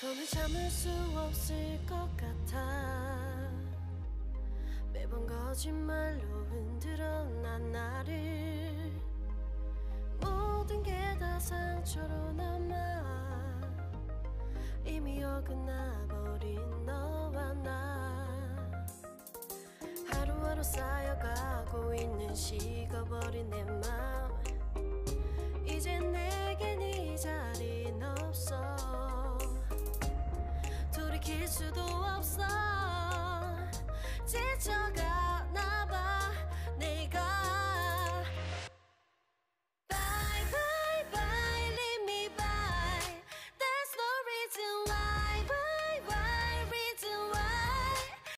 손을 잡을 수 없을 것 같아. 매번 거짓말로 흔들어 난 나를. 모든 게 다 상처로 남아 이미 어긋나버린 너와 나. 하루하루 쌓여가고 있는 식어버린 내맘이 돌이킬 수도 없어